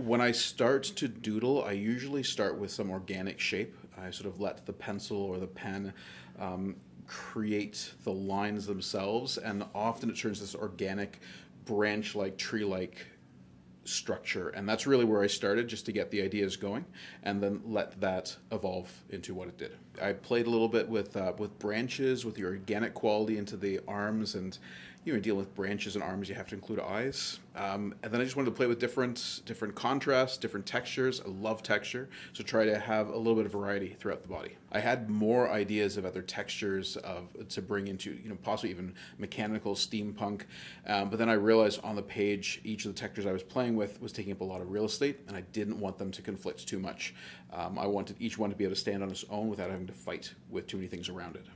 When I start to doodle, I usually start with some organic shape. I sort of let the pencil or the pen um, create the lines themselves, and often it turns this organic, branch-like, tree-like structure. And that's really where i started just to get the ideas going and then let that evolve into what it did. I played a little bit with uh, with branches with the organic quality into the arms and you know dealing with branches and arms you have to include eyes. Um, and then i just wanted to play with different different contrasts different textures. I love texture. So try to have a little bit of variety throughout the body. I had more ideas of other textures of to bring into you know possibly even mechanical steampunk. Um, but then i realized on the page each of the textures i was playing with was taking up a lot of real estate and i didn't want them to conflict too much. Um, i wanted each one to be able to stand on its own without having to fight with too many things around it